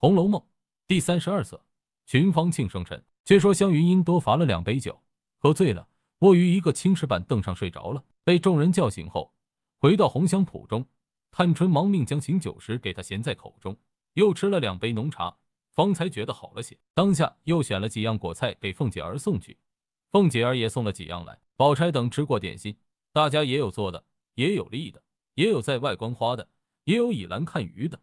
红楼梦》第三十二册：群芳庆生辰。却说湘云因多罚了两杯酒，喝醉了，卧于一个青石板凳上睡着了。被众人叫醒后，回到红香圃中，探春忙命将醒酒石给他衔在口中，又吃了两杯浓茶，方才觉得好了些。当下又选了几样果菜给凤姐儿送去，凤姐儿也送了几样来。宝钗等吃过点心，大家也有做的，也有立的，也有在外观花的，也有倚栏看鱼的，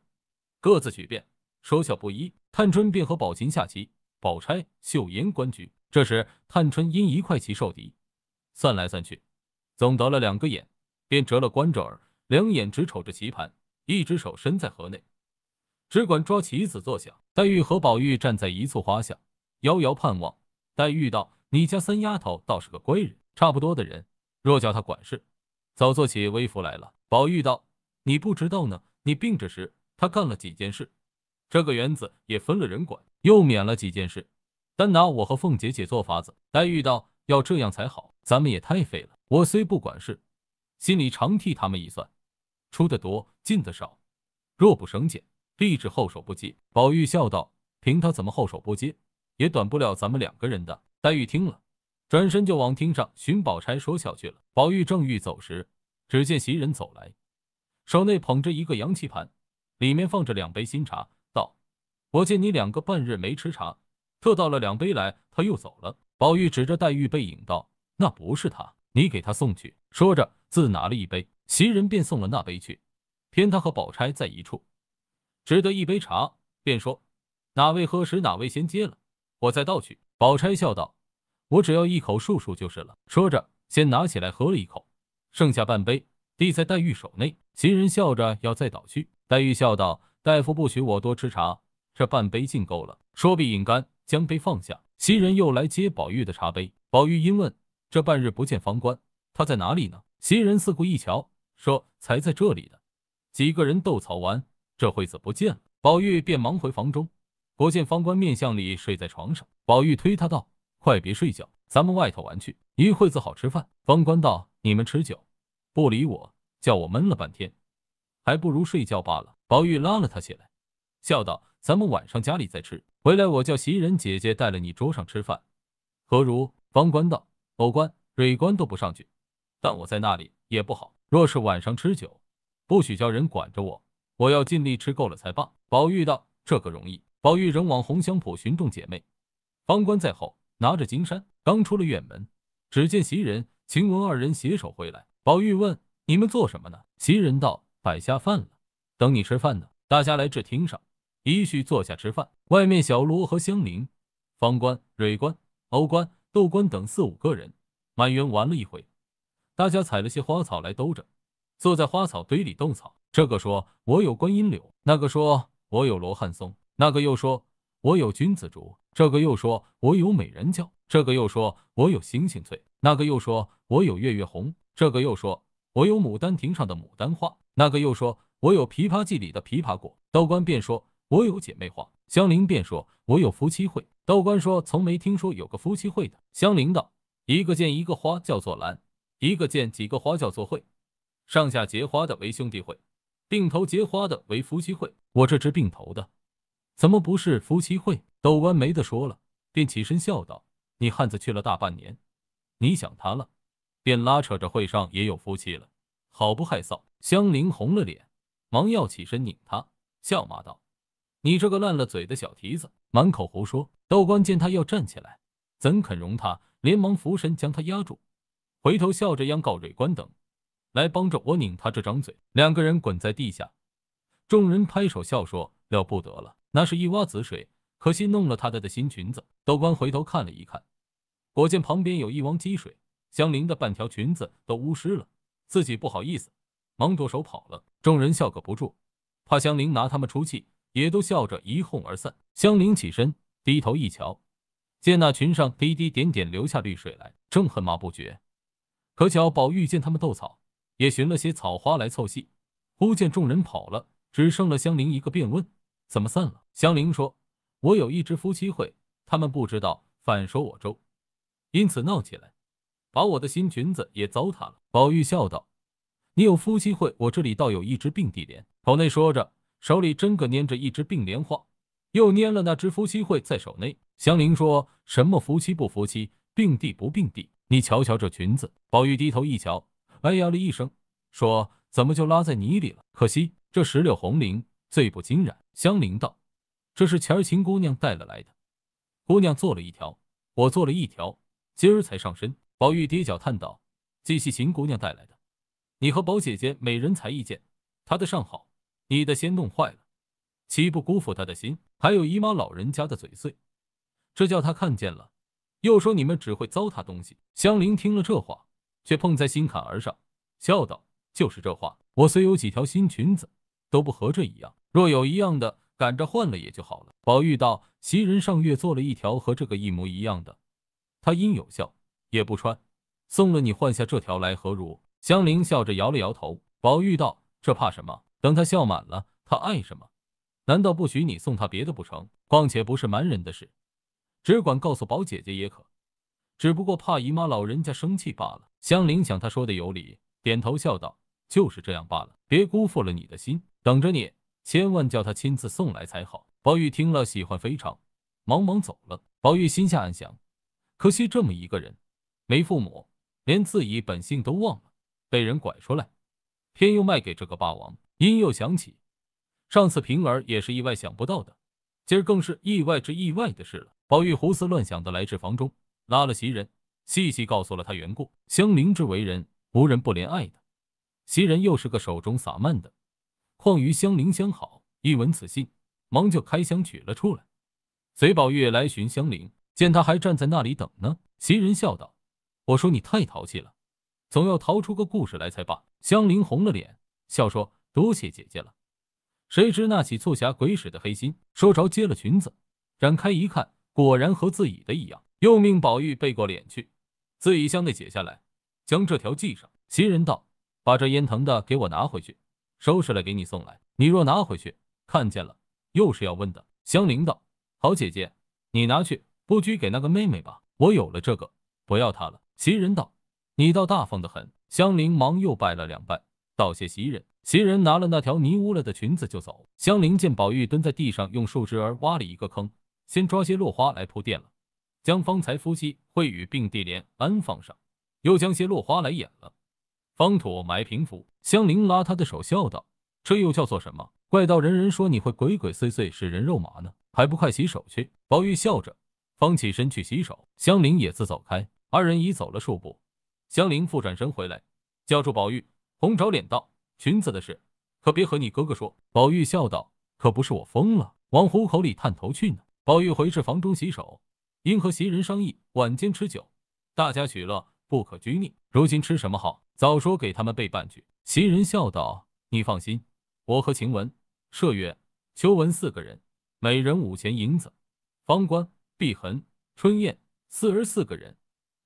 各自举辩，说笑不一。探春便和宝琴下棋。宝钗、秀妍观局。这时，探春因一块棋受敌，算来算去，总得了两个眼，便折了关着耳，两眼直瞅着棋盘，一只手伸在盒内，只管抓棋子作响。黛玉和宝玉站在一簇花下，遥遥盼望。黛玉道：“你家三丫头倒是个乖人，差不多的人，若叫她管事，早做起微服来了。”宝玉道：“你不知道呢，你病着时，她干了几件事。”这个园子也分了人管，又免了几件事，单拿我和凤姐姐做法子。黛玉道：“要这样才好，咱们也太废了。我虽不管事，心里常替他们一算，出的多，进的少，若不省俭，必致后手不接。”宝玉笑道：“凭他怎么后手不接，也短不了咱们两个人的。”黛玉听了，转身就往厅上寻宝钗说笑去了。宝玉正欲走时，只见袭人走来，手内捧着一个洋棋盘，里面放着两杯新茶。我见你两个半日没吃茶，特倒了两杯来，他又走了。宝玉指着黛玉背影道：“那不是他，你给他送去。”说着，自拿了一杯，袭人便送了那杯去。偏他和宝钗在一处，只得一杯茶，便说：“哪位喝时，哪位先接了，我再倒去。”宝钗笑道：“我只要一口漱漱就是了。”说着，先拿起来喝了一口，剩下半杯递在黛玉手内。袭人笑着要再倒去，黛玉笑道：“大夫不许我多吃茶。”这半杯尽够了，说毕饮干，将杯放下。袭人又来接宝玉的茶杯。宝玉因问：“这半日不见方官，他在哪里呢？”袭人四顾一瞧，说：“才在这里呢。”几个人斗草完，这会子不见了。宝玉便忙回房中，果见方官面相里睡在床上。宝玉推他道：“快别睡觉，咱们外头玩去，一会子好吃饭。”方官道：“你们吃酒，不理我，叫我闷了半天，还不如睡觉罢了。”宝玉拉了他起来，笑道。咱们晚上家里再吃，回来我叫袭人姐姐带了你桌上吃饭，何如？方官道：偶官、蕊官都不上去，但我在那里也不好。若是晚上吃酒，不许叫人管着我，我要尽力吃够了才罢。宝玉道：这个容易。宝玉仍往红香圃寻众姐妹，方官在后拿着金山，刚出了院门，只见袭人、晴雯二人携手回来。宝玉问：你们做什么呢？袭人道：摆下饭了，等你吃饭呢。大家来至厅上。一叙坐下吃饭，外面小罗和香菱、方官、蕊官、欧官、窦官等四五个人满园玩了一回，大家采了些花草来兜着，坐在花草堆里斗草。这个说我有观音柳，那个说我有罗汉松，那个又说我有君子竹，这个又说我有美人蕉，这个又说我有星星翠，那个又说我有月月红，这个又说我有牡丹亭上的牡丹花，那个又说我有琵琶记里的琵琶果。窦官便说。我有姐妹花，香菱便说：“我有夫妻会。”道官说：“从没听说有个夫妻会的。”香菱道：“一个见一个花叫做兰，一个见几个花叫做会，上下结花的为兄弟会，并头结花的为夫妻会。我这只并头的，怎么不是夫妻会？”窦官没得说了，便起身笑道：“你汉子去了大半年，你想他了，便拉扯着会上也有夫妻了，好不害臊。”香菱红了脸，忙要起身拧他，笑骂道。你这个烂了嘴的小蹄子，满口胡说！窦官见他要站起来，怎肯容他？连忙扶身将他压住，回头笑着央告蕊官等来帮着我拧他这张嘴。两个人滚在地下，众人拍手笑说：“了不得了，那是一洼子水，可惜弄了他的的新裙子。”窦官回头看了一看，果见旁边有一汪积水，香菱的半条裙子都污湿了，自己不好意思，忙夺手跑了。众人笑个不住，怕香菱拿他们出气。也都笑着一哄而散。香菱起身，低头一瞧，见那裙上滴滴点点流下绿水来，正恨骂不绝。可巧宝玉见他们斗草，也寻了些草花来凑戏。忽见众人跑了，只剩了香菱一个，便问：“怎么散了？”香菱说：“我有一支夫妻会，他们不知道，反说我周，因此闹起来，把我的新裙子也糟蹋了。”宝玉笑道：“你有夫妻会，我这里倒有一支并蒂莲。”口内说着。手里真个拈着一只并莲花，又拈了那只夫妻会在手内。香菱说什么夫妻不夫妻，并蒂不并蒂？你瞧瞧这裙子。宝玉低头一瞧，哎呀了一声，说怎么就拉在泥里了？可惜这石榴红绫最不经染。香菱道：“这是前儿秦姑娘带了来的，姑娘做了一条，我做了一条，今儿才上身。”宝玉跌脚叹道：“既系秦姑娘带来的，你和宝姐姐美人才一件，她的上好，你的先弄坏了，岂不辜负她的心？还有姨妈老人家的嘴碎，这叫她看见了，又说你们只会糟蹋东西。”香菱听了这话，却碰在心坎儿上，笑道：“就是这话，我虽有几条新裙子，都不和这一样。”若有一样的，赶着换了也就好了。宝玉道：“袭人上月做了一条和这个一模一样的，他因有效，也不穿，送了你换下这条来，何如？”香菱笑着摇了摇头。宝玉道：“这怕什么？等他笑满了，他爱什么？难道不许你送他别的不成？况且不是瞒人的事，只管告诉宝姐姐也可。只不过怕姨妈老人家生气罢了。”香菱想他说的有理，点头笑道：“就是这样罢了，别辜负了你的心，等着你。”千万叫他亲自送来才好。宝玉听了，喜欢非常，忙忙走了。宝玉心下暗想：可惜这么一个人，没父母，连自己本性都忘了，被人拐出来，偏又卖给这个霸王。音又响起上次平儿也是意外想不到的，今儿更是意外之意外的事了。宝玉胡思乱想的来至房中，拉了袭人，细细告诉了他缘故。香菱之为人，无人不怜爱的，袭人又是个手中洒漫的。况与香菱相好，一闻此信，忙就开箱取了出来。随宝玉来寻香菱，见他还站在那里等呢。袭人笑道：“我说你太淘气了，总要淘出个故事来才罢。”香菱红了脸，笑说：“多谢姐姐了。”谁知那起促狭鬼使的黑心，说着接了裙子，展开一看，果然和自己的一样，又命宝玉背过脸去，自己箱内解下来，将这条系上。袭人道：“把这烟藤的给我拿回去。”收拾了给你送来，你若拿回去看见了，又是要问的。香菱道：“好姐姐，你拿去，不拘给那个妹妹吧。我有了这个，不要她了。”袭人道：“你倒大方的很。”香菱忙又拜了两拜，道谢袭人。袭人拿了那条泥污了的裙子就走。香菱见宝玉蹲在地上，用树枝儿挖了一个坑，先抓些落花来铺垫了，将方才夫妻会与并蒂莲安放上，又将些落花来掩了。方土埋平伏，香菱拉他的手笑道：“这又叫做什么？怪道人人说你会鬼鬼祟祟使人肉麻呢，还不快洗手去？”宝玉笑着，方起身去洗手，香菱也自走开。二人已走了数步，香菱复转身回来，叫住宝玉，红着脸道：“裙子的事，可别和你哥哥说。”宝玉笑道：“可不是我疯了，往虎口里探头去呢。”宝玉回至房中洗手，因和袭人商议晚间吃酒，大家取乐，不可拘泥。如今吃什么好？早说给他们备半句。袭人笑道：“你放心，我和晴雯、麝月、秋纹四个人，每人五钱银子；方官、碧痕、春燕四儿四个人，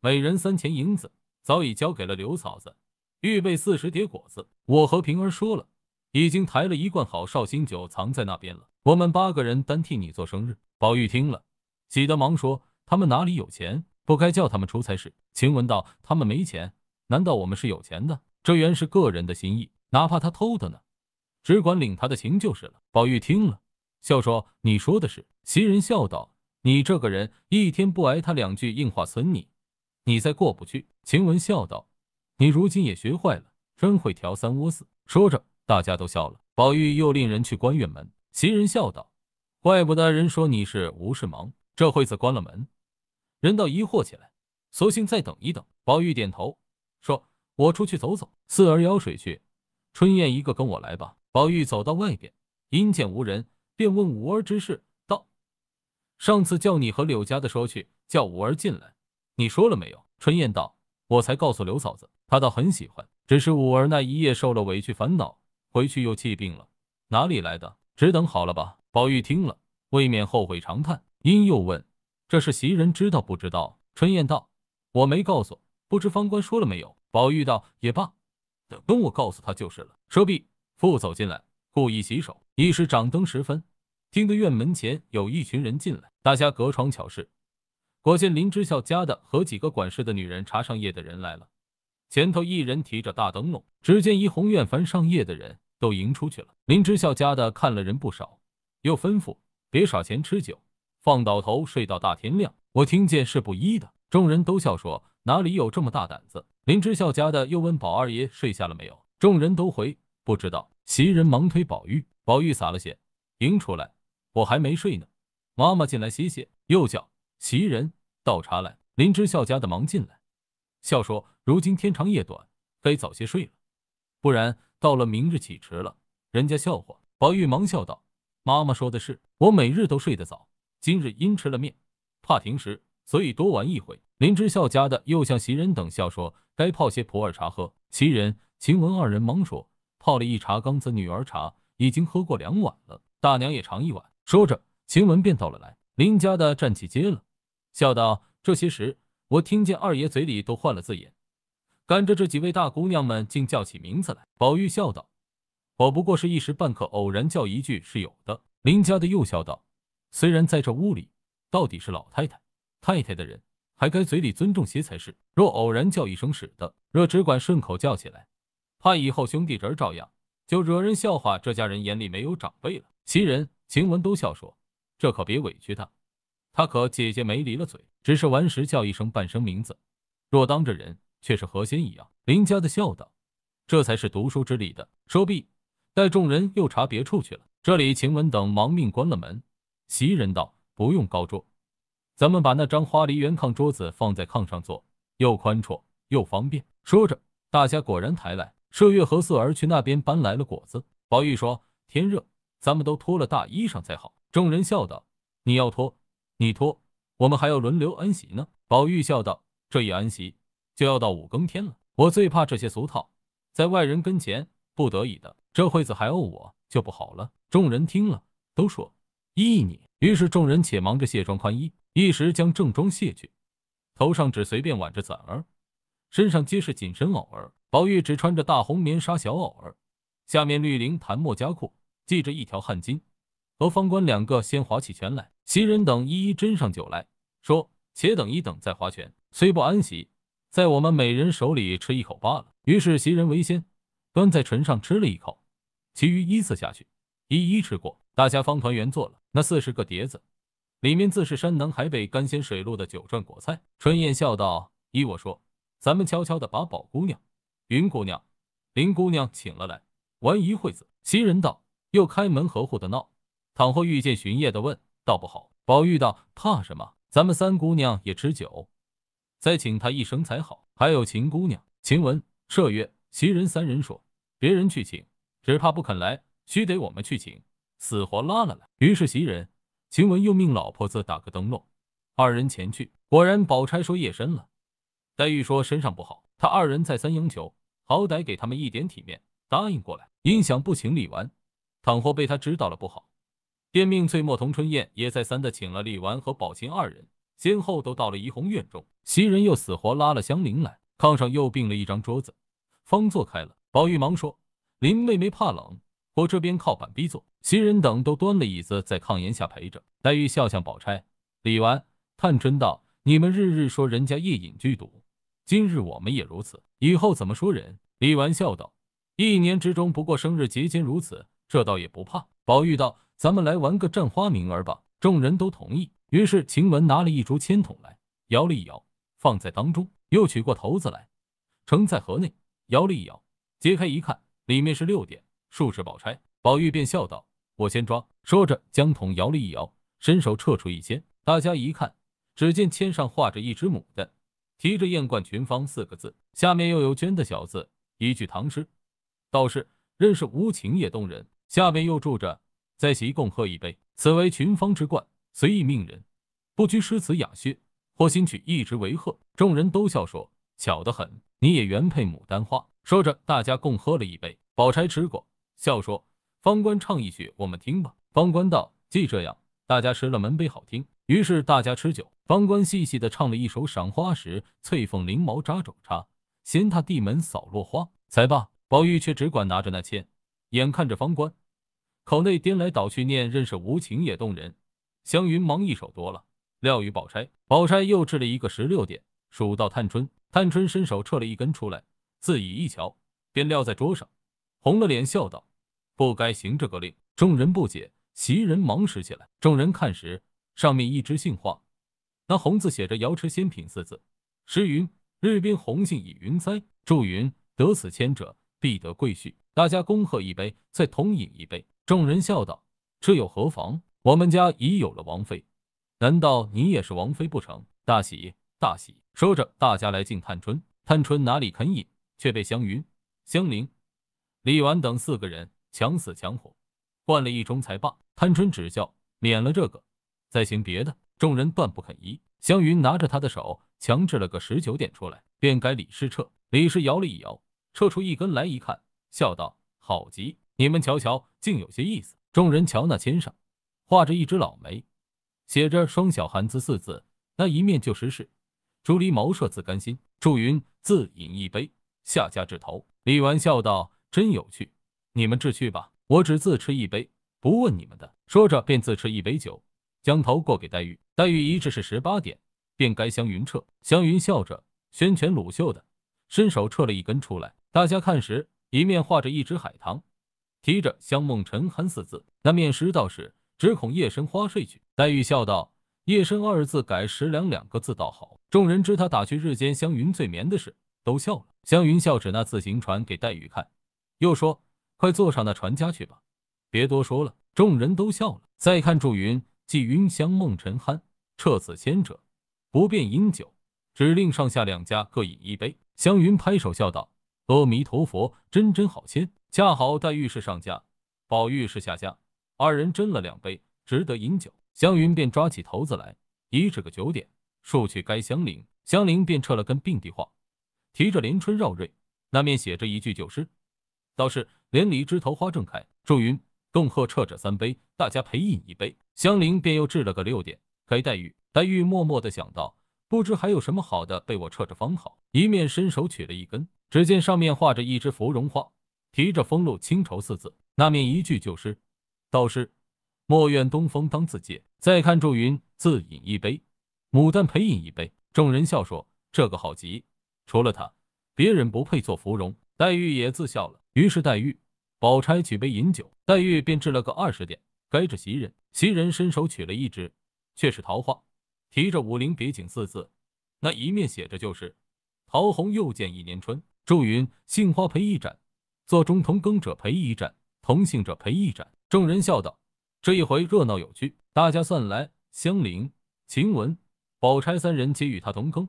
每人三钱银子，早已交给了刘嫂子，预备四十碟果子。我和平儿说了，已经抬了一罐好绍兴酒藏在那边了。我们八个人单替你做生日。”宝玉听了，喜得忙说：“他们哪里有钱？不该叫他们出差事。”晴雯道：“他们没钱。”难道我们是有钱的？这原是个人的心意，哪怕他偷的呢，只管领他的情就是了。宝玉听了，笑说：“你说的是。”袭人笑道：“你这个人一天不挨他两句硬话，损你，你再过不去。”晴雯笑道：“你如今也学坏了，真会调三窝四。”说着，大家都笑了。宝玉又令人去关院门。袭人笑道：“怪不得人说你是无事忙，这会子关了门，人倒疑惑起来，索性再等一等。”宝玉点头。说：“我出去走走。”四儿舀水去，春燕一个跟我来吧。宝玉走到外边，因见无人，便问五儿之事，道：“上次叫你和柳家的说去，叫五儿进来，你说了没有？”春燕道：“我才告诉刘嫂子，她倒很喜欢，只是五儿那一夜受了委屈烦恼，回去又气病了，哪里来的？只等好了吧。”宝玉听了，未免后悔长叹，因又问：“这是袭人知道不知道？”春燕道：“我没告诉。”不知方官说了没有？宝玉道：“也罢，等我告诉他就是了。”说毕，复走进来，故意洗手。一时掌灯时分，听得院门前有一群人进来，大家隔窗瞧视，果见林之孝家的和几个管事的女人查上夜的人来了。前头一人提着大灯笼，只见一红院凡上夜的人都迎出去了。林之孝家的看了人不少，又吩咐别耍钱吃酒，放倒头睡到大天亮。我听见是不依的。众人都笑说：“哪里有这么大胆子？”林之孝家的又问宝二爷睡下了没有，众人都回不知道。袭人忙推宝玉，宝玉洒了血，迎出来：“我还没睡呢，妈妈进来歇歇。”又叫袭人倒茶来。林之孝家的忙进来，笑说：“如今天长夜短，该早些睡了，不然到了明日起迟了，人家笑话。”宝玉忙笑道：“妈妈说的是，我每日都睡得早，今日因吃了面，怕停食。”所以多玩一回。林之孝家的又向袭人等笑说：“该泡些普洱茶喝。”袭人、晴雯二人忙说：“泡了一茶缸子女儿茶，已经喝过两碗了。大娘也尝一碗。”说着，晴雯便倒了来。林家的站起接了，笑道：“这些时，我听见二爷嘴里都换了字眼，赶着这几位大姑娘们竟叫起名字来。”宝玉笑道：“我不过是一时半刻偶然叫一句是有的。”林家的又笑道：“虽然在这屋里，到底是老太太。”太太的人还该嘴里尊重些才是。若偶然叫一声使的，若只管顺口叫起来，怕以后兄弟侄儿照样，就惹人笑话。这家人眼里没有长辈了。袭人、晴雯都笑说：“这可别委屈他，他可姐姐没离了嘴，只是玩时叫一声半声名字。若当着人，却是何仙一样。”林家的笑道：“这才是读书之礼的。”说毕，待众人又查别处去了。这里晴雯等忙命关了门。袭人道：“不用高桌。”咱们把那张花梨圆炕桌子放在炕上坐，又宽绰又方便。说着，大家果然抬来。麝月和四儿去那边搬来了果子。宝玉说：“天热，咱们都脱了大衣裳才好。”众人笑道：“你要脱，你脱，我们还要轮流安息呢。”宝玉笑道：“这一安息就要到五更天了。我最怕这些俗套，在外人跟前不得已的，这会子还怄我就不好了。”众人听了，都说：“依你。”于是众人且忙着卸妆宽衣。一时将正装卸去，头上只随便挽着伞儿，身上皆是紧身袄儿。宝玉只穿着大红棉纱小袄儿，下面绿绫檀墨夹裤，系着一条汗巾。和方官两个先划起拳来，袭人等一一斟上酒来说：“且等一等再划拳，虽不安息，在我们每人手里吃一口罢了。”于是袭人为先，端在唇上吃了一口，其余依次下去，一一吃过。大家方团圆坐了，那四十个碟子。里面自是山南海北、甘鲜水陆的酒馔果菜。春燕笑道：“依我说，咱们悄悄的把宝姑娘、云姑娘、林姑娘请了来，玩一会子。”袭人道：“又开门合户的闹，倘或遇见巡夜的问，倒不好。”宝玉道：“怕什么？咱们三姑娘也吃酒，再请她一声才好。还有秦姑娘、晴雯、麝月、袭人三人说，别人去请，只怕不肯来，须得我们去请，死活拉了来。”于是袭人。晴雯又命老婆子打个灯笼，二人前去。果然，宝钗说夜深了，黛玉说身上不好，他二人再三央求，好歹给他们一点体面，答应过来。因想不请李纨，倘或被他知道了不好，便命翠墨同春燕也再三的请了李纨和宝琴二人，先后都到了怡红院中。袭人又死活拉了香菱来，炕上又并了一张桌子，方坐开了。宝玉忙说：“林妹妹怕冷。”我这边靠板逼坐，袭人等都端了椅子在炕沿下陪着。黛玉笑向宝钗、李纨、探春道：“你们日日说人家夜饮剧赌，今日我们也如此，以后怎么说人？”李纨笑道：“一年之中不过生日节间如此，这倒也不怕。”宝玉道：“咱们来玩个占花名儿吧。”众人都同意。于是晴雯拿了一竹签筒来，摇了一摇，放在当中，又取过头子来，盛在盒内，摇了一摇，揭开一看，里面是六点。数是宝钗，宝玉便笑道：“我先抓。”说着，将桶摇了一摇，伸手撤出一签。大家一看，只见签上画着一只牡丹，提着“燕冠群芳”四个字，下面又有娟的小字，一句唐诗：“道是认识无情也动人。”下面又注着：“在席共喝一杯，此为群芳之冠，随意命人，不拘诗词雅谑，或新曲一直为贺。”众人都笑说：“巧得很，你也原配牡丹花。”说着，大家共喝了一杯。宝钗吃过。笑说：“方官唱一曲，我们听吧。”方官道：“既这样，大家吃了门杯好听。”于是大家吃酒。方官细细的唱了一首《赏花时》：“翠凤翎毛扎肘插，闲踏地门扫落花。”才罢，宝玉却只管拿着那签，眼看着方官口内颠来倒去念：“认识无情也动人。”湘云忙一手夺了，撂与宝钗。宝钗又掷了一个十六点，数到探春。探春伸手撤了一根出来，自己一瞧，便撂在桌上，红了脸，笑道。不该行这个令，众人不解，袭人忙拾起来，众人看时，上面一只杏花，那红字写着“瑶池仙品”四字。诗云：“日边红杏已云栽。”祝云：“得此签者，必得贵婿。”大家恭贺一杯，再同饮一杯。众人笑道：“这又何妨？我们家已有了王妃，难道你也是王妃不成？”大喜大喜！说着，大家来敬探春。探春哪里肯饮，却被湘云、香菱、李纨等四个人强死强活，灌了一盅才罢。探春只叫免了这个，再行别的。众人断不肯依。湘云拿着他的手，强制了个十九点出来，便该李氏撤。李氏摇了一摇，撤出一根来，一看，笑道：“好极！你们瞧瞧，竟有些意思。”众人瞧那签上，画着一只老梅，写着“双小寒”字四字，那一面就是是“竹篱茅舍自甘心”。祝云自饮一杯，下家至头。李纨笑道：“真有趣，你们志去吧，我只自吃一杯。”不问你们的，说着便自吃一杯酒，将头过给黛玉。黛玉一掷是十八点，便该湘云撤。湘云笑着，宣拳鲁袖的，伸手撤了一根出来。大家看时，一面画着一只海棠，提着“香梦沉酣”四字，那面诗倒是只恐夜深花睡去。黛玉笑道：“夜深二字改十两两个字倒好。”众人知他打趣日间湘云醉眠的事，都笑了。湘云笑指那自行船给黛玉看，又说：“快坐上那船家去吧。”别多说了，众人都笑了。再看祝云，既云香梦沉酣，撤此签者，不便饮酒，只令上下两家各饮一杯。湘云拍手笑道：“阿弥陀佛，真真好签。恰好黛玉是上家，宝玉是下家，二人斟了两杯，值得饮酒。”湘云便抓起头子来，一指个九点，数去该香菱。香菱便撤了根并蒂画，提着连春绕瑞，那面写着一句旧诗，倒是连理枝头花正开。祝云。共喝撤者三杯，大家陪饮一杯。香菱便又掷了个六点给黛玉。黛玉默默的想到，不知还有什么好的被我撤着方好。一面伸手取了一根，只见上面画着一只芙蓉花，提着“风露清愁”四字，那面一句旧诗，道是“莫怨东风当自借”。再看祝云自饮一杯，牡丹陪饮一杯。众人笑说：“这个好极，除了他，别人不配做芙蓉。”黛玉也自笑了。于是黛玉。宝钗举杯饮酒，黛玉便掷了个二十点，该着袭人。袭人伸手取了一支，却是桃花，提着“武陵别景”四字，那一面写着就是“桃红又见一年春”。祝云：“杏花陪一盏，座中同耕者陪一盏，同姓者陪一盏。”众人笑道：“这一回热闹有趣。”大家算来，香菱、晴雯、宝钗三人皆与他同耕，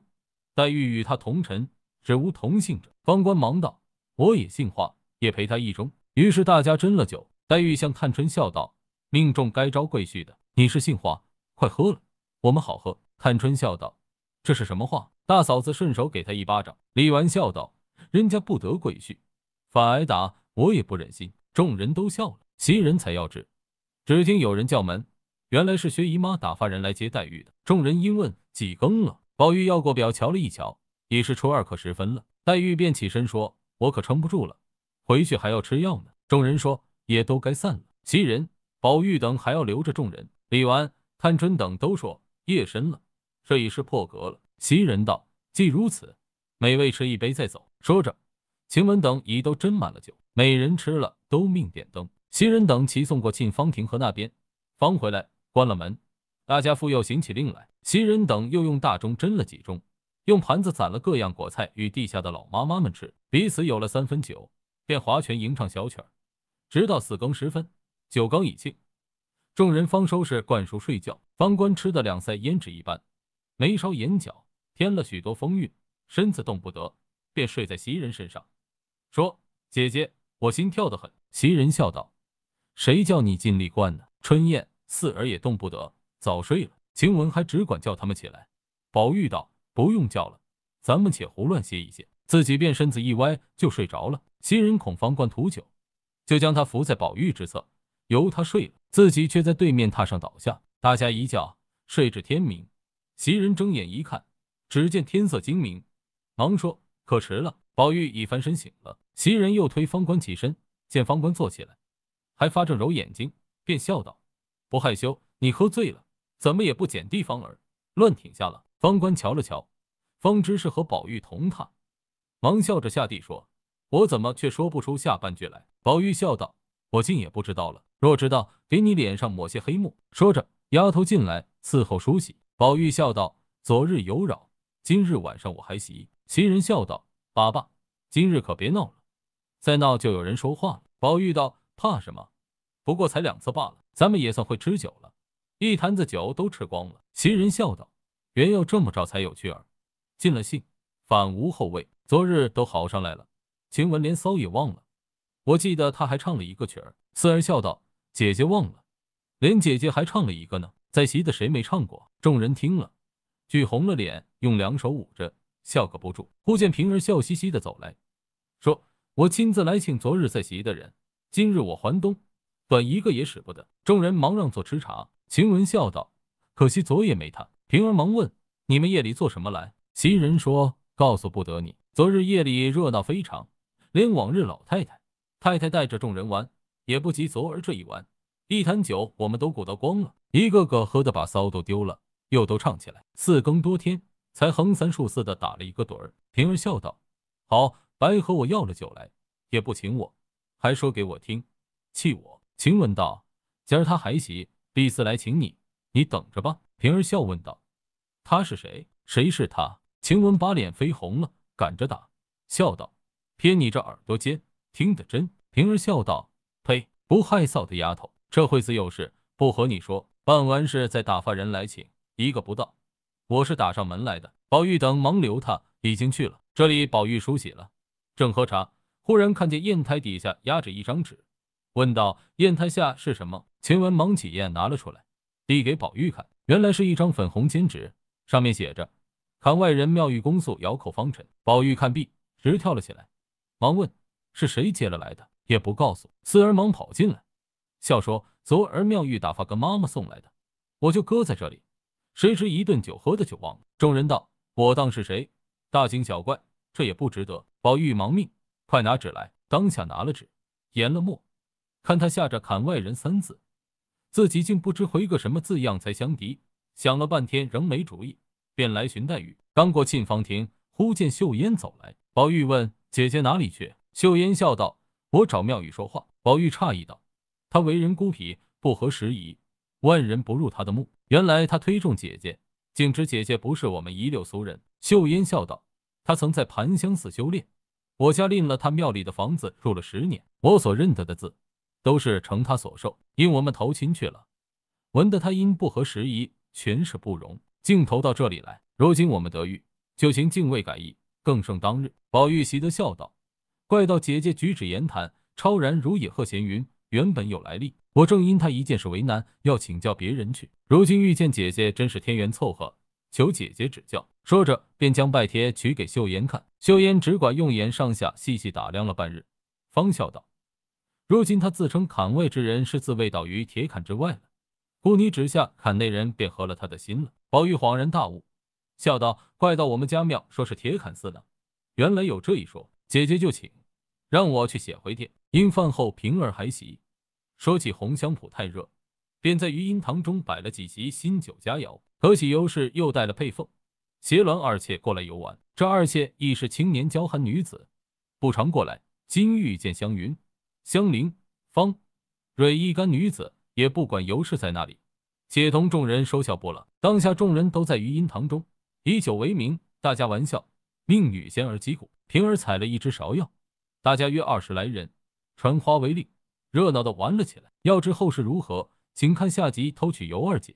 黛玉与他同尘，只无同姓者。方官忙道：“我也姓华，也陪他一盅。”于是大家斟了酒，黛玉向探春笑道：“命中该招贵婿的，你是姓华，快喝了，我们好喝。”探春笑道：“这是什么话？”大嫂子顺手给他一巴掌。李纨笑道：“人家不得贵婿，反挨打，我也不忍心。”众人都笑了。袭人才要止，只听有人叫门，原来是薛姨妈打发人来接黛玉的。众人因问几更了，宝玉要过表瞧了一瞧，已是初二刻时分了。黛玉便起身说：“我可撑不住了。”回去还要吃药呢。众人说也都该散了。袭人、宝玉等还要留着众人。李纨、探春等都说夜深了，这已是破格了。袭人道：“既如此，每位吃一杯再走。”说着，晴雯等已都斟满了酒，每人吃了都命点灯。袭人等齐送过沁芳亭和那边，方回来关了门。大家复又行起令来。袭人等又用大钟斟了几盅，用盘子攒了各样果菜与地下的老妈妈们吃，彼此有了三分酒。便划拳吟唱小曲儿，直到四更时分，酒缸已尽，众人方收拾灌输睡觉。方官吃的两腮胭脂一般，眉梢眼角添了许多风韵，身子动不得，便睡在袭人身上，说：“姐姐，我心跳得很。”袭人笑道：“谁叫你尽力惯呢？”春燕、四儿也动不得，早睡了。晴雯还只管叫他们起来。宝玉道：“不用叫了，咱们且胡乱歇一歇。”自己便身子一歪就睡着了。袭人恐方官图酒，就将他扶在宝玉之侧，由他睡了，自己却在对面榻上倒下。大家一觉睡至天明。袭人睁眼一看，只见天色精明，忙说：“可迟了。”宝玉已翻身醒了。袭人又推方官起身，见方官坐起来，还发正揉眼睛，便笑道：“不害羞，你喝醉了，怎么也不捡地方儿，乱挺下了。”方官瞧了瞧，方知是和宝玉同榻。忙笑着下地说：“我怎么却说不出下半句来？”宝玉笑道：“我竟也不知道了。”若知道，给你脸上抹些黑墨。说着，丫头进来伺候梳洗。宝玉笑道：“昨日有扰，今日晚上我还洗。”袭人笑道：“爸爸，今日可别闹了，再闹就有人说话了。”宝玉道：“怕什么？不过才两次罢了，咱们也算会吃酒了。一坛子酒都吃光了。”袭人笑道：“原要这么着才有趣儿。尽了兴，反无后味。昨日都好上来了，晴雯连骚也忘了。我记得她还唱了一个曲儿。”四儿笑道：“姐姐忘了，连姐姐还唱了一个呢。在席的谁没唱过？”众人听了，俱红了脸，用两手捂着，笑个不住。忽见平儿笑嘻嘻的走来，说：“我亲自来请昨日在席的人，今日我还东，短一个也使不得。”众人忙让座吃茶。晴雯笑道：“可惜昨夜没他。”平儿忙问：“你们夜里做什么来？”袭人说：“告诉不得你。昨日夜里热闹非常，连往日老太太、太太带着众人玩。”也不及昨儿这一晚，一坛酒我们都鼓捣光了，一个个喝得把骚都丢了，又都唱起来。四更多天，才横三竖四的打了一个盹儿。平儿笑道：“好，白和我要了酒来，也不请我，还说给我听，气我。”晴雯道：“今儿他还喜，必自来请你，你等着吧。”平儿笑问道：“他是谁？谁是他？”晴雯把脸绯红了，赶着打，笑道：“偏你这耳朵尖，听得真。”平儿笑道。呸！不害臊的丫头，这会子有事不和你说，办完事再打发人来请，一个不到。我是打上门来的。宝玉等忙留他，已经去了。这里宝玉梳洗了，正喝茶，忽然看见砚台底下压着一张纸，问道：“砚台下是什么？”晴雯忙起砚拿了出来，递给宝玉看，原来是一张粉红笺纸，上面写着“看外人妙玉公诉遥扣方辰”。宝玉看毕，直跳了起来，忙问：“是谁接了来的？”也不告诉，四儿忙跑进来，笑说：“昨儿妙玉打发个妈妈送来的，我就搁在这里。谁知一顿酒喝的就忘了。”众人道：“我当是谁？大惊小怪，这也不值得。”宝玉忙命：“快拿纸来！”当下拿了纸，研了墨，看他下着“砍外人”三字，自己竟不知回个什么字样才相敌。想了半天，仍没主意，便来寻黛玉。刚过沁芳亭，忽见秀烟走来。宝玉问：“姐姐哪里去？”秀烟笑道。我找妙玉说话，宝玉诧异道：“他为人孤僻，不合时宜，万人不入他的目。原来他推重姐姐，竟知姐姐不是我们一溜俗人。”秀烟笑道：“他曾在盘香寺修炼，我家赁了他庙里的房子，住了十年。我所认得的字，都是承他所授。因我们投亲去了，闻得他因不合时宜，权势不容，竟投到这里来。如今我们得遇，就请敬畏改易，更胜当日。”宝玉喜得笑道。怪道姐姐举止言谈超然如野鹤闲云，原本有来历。我正因她一件事为难，要请教别人去。如今遇见姐姐，真是天缘凑合，求姐姐指教。说着，便将拜帖取给秀烟看。秀烟只管用眼上下细细打量了半日，方笑道：“如今他自称砍外之人，是自卫倒于铁砍之外了。故你指下砍内人，便合了他的心了。”宝玉恍然大悟，笑道：“怪到我们家庙说是铁砍寺呢，原来有这一说。姐姐就请。”让我去写回帖。因饭后平儿还喜，说起红香圃太热，便在余荫堂中摆了几席新酒佳肴。可喜尤氏又带了佩凤、斜鸾二妾过来游玩。这二妾亦是青年娇憨女子，不常过来。今遇见香云、香菱、方蕊一干女子，也不管尤氏在那里，且同众人说笑不了。当下众人都在余荫堂中，以酒为名，大家玩笑，命女仙儿击鼓。平儿采了一支芍药。大家约二十来人，传花为令，热闹的玩了起来。要知后事如何，请看下集《偷取尤二姐》。